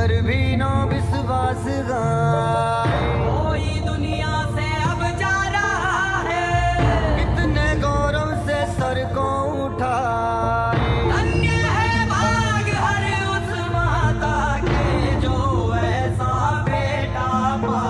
कर भी नो विश्वास कोई दुनिया से अब जा रहा है। कितने गौरव से सर को उठा माता के जो ऐसा बेटा पा